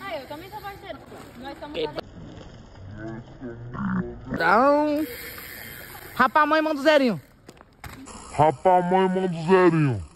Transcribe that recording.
Ah, eu também sou parceiro. Nós estamos... É. Que. Então. Rapa a mãe, manda o zerinho. Rapa a mãe, manda o zerinho.